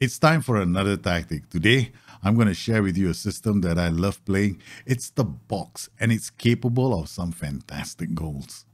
It's time for another tactic. Today, I'm going to share with you a system that I love playing. It's the box and it's capable of some fantastic goals.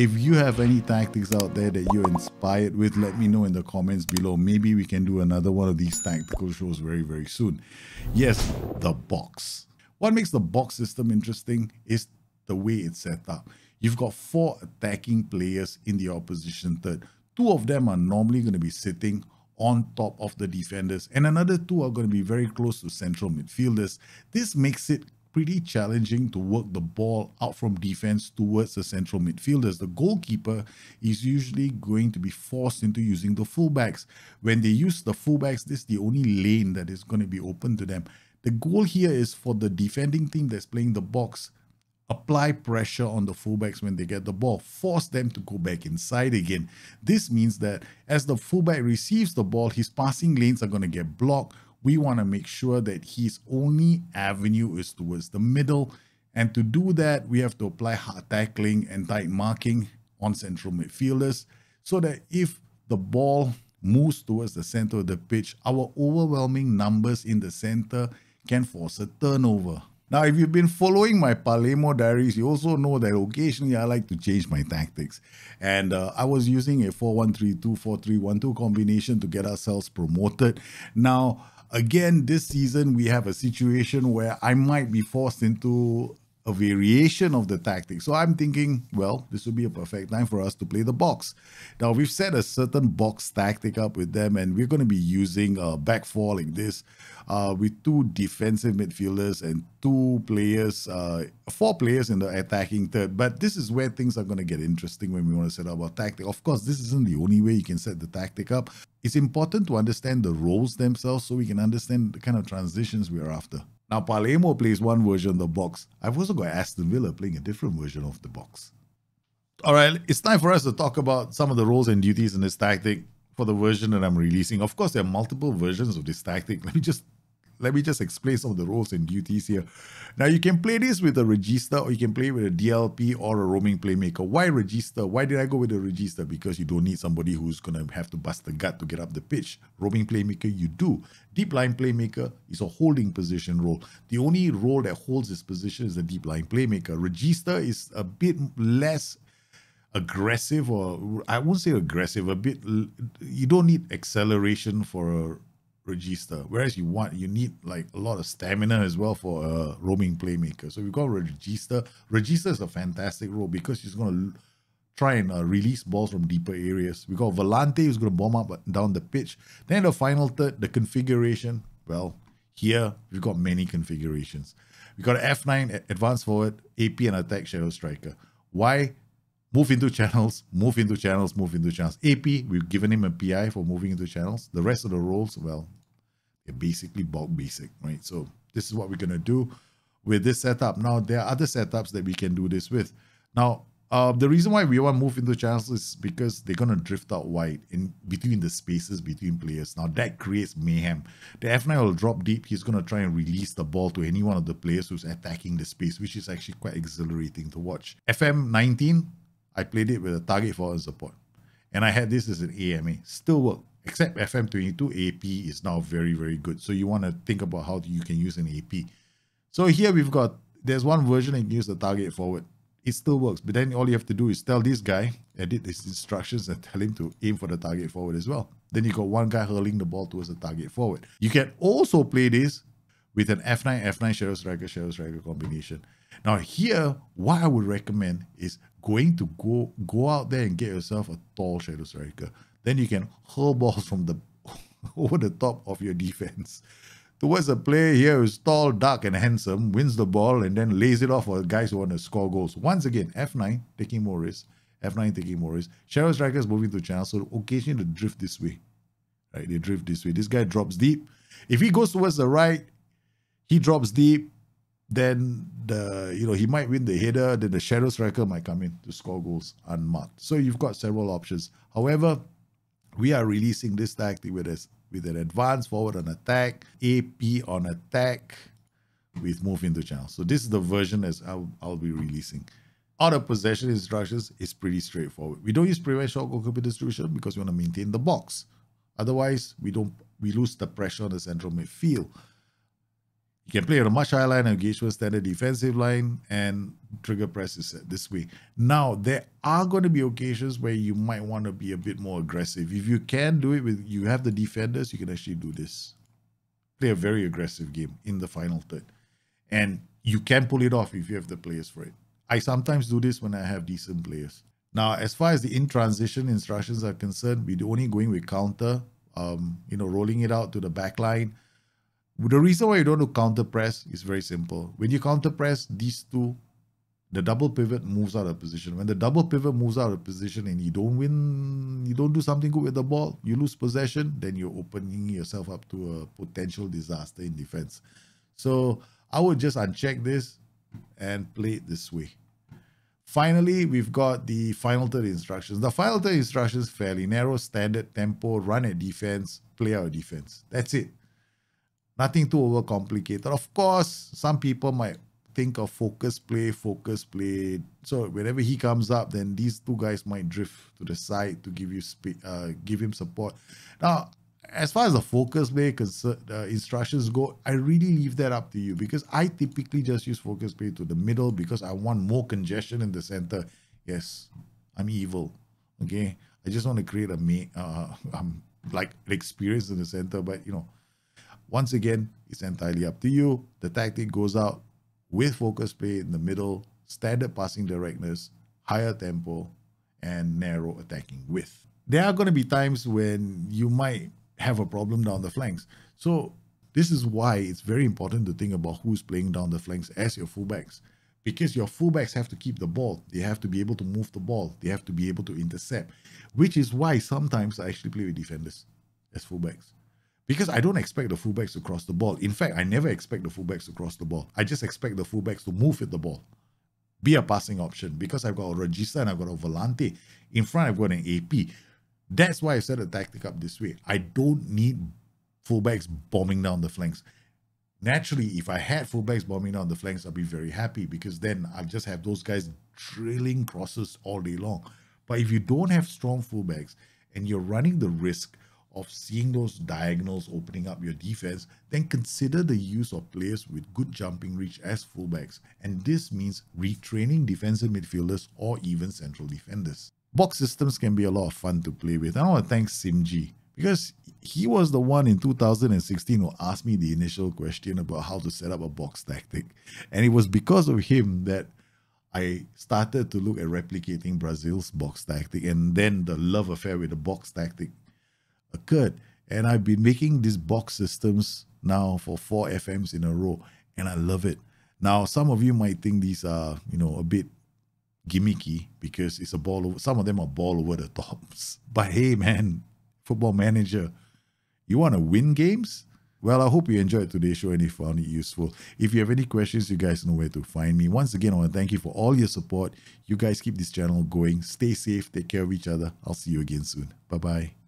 If you have any tactics out there that you're inspired with, let me know in the comments below. Maybe we can do another one of these tactical shows very, very soon. Yes, the box. What makes the box system interesting is the way it's set up. You've got four attacking players in the opposition third. Two of them are normally going to be sitting on top of the defenders, and another two are going to be very close to central midfielders. This makes it pretty challenging to work the ball out from defense towards the central midfielders. The goalkeeper is usually going to be forced into using the fullbacks. When they use the fullbacks, this is the only lane that is going to be open to them. The goal here is for the defending team that's playing the box apply pressure on the fullbacks when they get the ball, force them to go back inside again. This means that as the fullback receives the ball, his passing lanes are going to get blocked we want to make sure that his only avenue is towards the middle. And to do that, we have to apply hard tackling and tight marking on central midfielders so that if the ball moves towards the center of the pitch, our overwhelming numbers in the center can force a turnover. Now, if you've been following my Palermo diaries, you also know that occasionally I like to change my tactics. And uh, I was using a 4-1-3-2, 4-3-1-2 combination to get ourselves promoted. Now, again, this season we have a situation where I might be forced into a variation of the tactic. So I'm thinking, well, this would be a perfect time for us to play the box. Now we've set a certain box tactic up with them, and we're going to be using a back four like this, uh, with two defensive midfielders and two players, uh, four players in the attacking third. But this is where things are going to get interesting when we want to set up our tactic. Of course, this isn't the only way you can set the tactic up. It's important to understand the roles themselves so we can understand the kind of transitions we are after. Now, Palermo plays one version of the box. I've also got Aston Villa playing a different version of the box. All right, it's time for us to talk about some of the roles and duties in this tactic for the version that I'm releasing. Of course, there are multiple versions of this tactic. Let me just let me just explain some of the roles and duties here. Now, you can play this with a regista or you can play with a DLP or a roaming playmaker. Why regista? Why did I go with a regista? Because you don't need somebody who's going to have to bust the gut to get up the pitch. Roaming playmaker, you do. Deep line playmaker is a holding position role. The only role that holds this position is the deep line playmaker. Regista is a bit less aggressive or I won't say aggressive, a bit you don't need acceleration for a regista. Whereas you want you need like a lot of stamina as well for a roaming playmaker. So we've got regista. Regista is a fantastic role because he's going to try and uh, release balls from deeper areas. We got Volante who's going to bomb up down the pitch. Then the final third, the configuration. Well, here we've got many configurations. We got F9 advanced forward, AP and attack shadow striker. Why? move into channels, move into channels, move into channels. AP, we've given him a PI for moving into channels. The rest of the roles, well, basically bulk basic, right? So this is what we're going to do with this setup. Now, there are other setups that we can do this with. Now, uh, the reason why we want to move into channels is because they're going to drift out wide in between the spaces between players. Now, that creates mayhem. The F9 will drop deep. He's going to try and release the ball to any one of the players who's attacking the space, which is actually quite exhilarating to watch. FM19, I played it with a target for forward support. And I had this as an AMA. Still work. Except FM22 AP is now very, very good. So you want to think about how you can use an AP. So here we've got, there's one version can use the target forward. It still works. But then all you have to do is tell this guy, edit his instructions and tell him to aim for the target forward as well. Then you got one guy hurling the ball towards the target forward. You can also play this with an F9, F9 Shadow Striker, Shadow Striker combination. Now here, what I would recommend is going to go go out there and get yourself a tall shadow striker. Then you can hurl balls from the over the top of your defense towards a player here who's tall, dark, and handsome, wins the ball, and then lays it off for guys who want to score goals. Once again, F9 taking more risks, F9 taking more risks. Shadow strikers moving to channel, so occasionally they drift this way. Right, they drift this way. This guy drops deep. If he goes towards the right, he drops deep. Then the you know he might win the header. Then the shadow striker might come in to score goals unmarked. So you've got several options. However, we are releasing this tactic with us with an advance forward on attack, AP on attack with move into channel. So this is the version as I'll, I'll be releasing. Out of possession instructions is pretty straightforward. We don't use prevent or copy distribution because we want to maintain the box. Otherwise, we don't we lose the pressure on the central midfield. You can play on a much higher line, engage with standard defensive line, and trigger presses this way. Now, there are going to be occasions where you might want to be a bit more aggressive. If you can do it with, you have the defenders, you can actually do this. Play a very aggressive game in the final third. And you can pull it off if you have the players for it. I sometimes do this when I have decent players. Now, as far as the in transition instructions are concerned, we're only going with counter, um, you know, rolling it out to the back line the reason why you don't do counter press is very simple. When you counter press, these two, the double pivot moves out of position. When the double pivot moves out of position and you don't win, you don't do something good with the ball, you lose possession, then you're opening yourself up to a potential disaster in defense. So I would just uncheck this and play it this way. Finally, we've got the final third instructions. The final third instructions fairly narrow, standard tempo, run at defense, play out defense. That's it. Nothing too overcomplicated. Of course, some people might think of focus play, focus play. So whenever he comes up, then these two guys might drift to the side to give you sp- uh, give him support. Now, as far as the focus play uh, instructions go, I really leave that up to you because I typically just use focus play to the middle because I want more congestion in the center. Yes, I'm evil. Okay, I just want to create a me uh, um, like an experience in the center, but you know once again, it's entirely up to you. The tactic goes out with focus play in the middle, standard passing directness, higher tempo, and narrow attacking width. There are going to be times when you might have a problem down the flanks. So this is why it's very important to think about who's playing down the flanks as your fullbacks. Because your fullbacks have to keep the ball. They have to be able to move the ball. They have to be able to intercept. Which is why sometimes I actually play with defenders as fullbacks because I don't expect the fullbacks to cross the ball. In fact, I never expect the fullbacks to cross the ball. I just expect the fullbacks to move with the ball, be a passing option because I've got a Regista and I've got a Volante. In front, I've got an AP. That's why I set the tactic up this way. I don't need fullbacks bombing down the flanks. Naturally, if I had fullbacks bombing down the flanks, I'd be very happy because then I just have those guys drilling crosses all day long. But if you don't have strong fullbacks and you're running the risk of seeing those diagonals opening up your defense, then consider the use of players with good jumping reach as fullbacks, and this means retraining defensive midfielders or even central defenders. Box systems can be a lot of fun to play with. I want to thank Simji because he was the one in 2016 who asked me the initial question about how to set up a box tactic. And it was because of him that I started to look at replicating Brazil's box tactic and then the love affair with the box tactic occurred. And I've been making these box systems now for four FMs in a row, and I love it. Now, some of you might think these are, you know, a bit gimmicky because it's a ball over, some of them are ball over the tops. But hey, man, football manager, you want to win games? Well, I hope you enjoyed today's show and you found it useful. If you have any questions, you guys know where to find me. Once again, I want to thank you for all your support. You guys keep this channel going. Stay safe, take care of each other. I'll see you again soon. Bye bye.